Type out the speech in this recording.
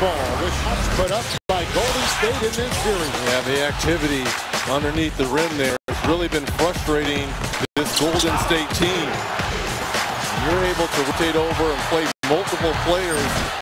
ball. The shots put up by Golden State in this series. Yeah, the activity underneath the rim there has really been frustrating this Golden State team. You're able to rotate over and play multiple players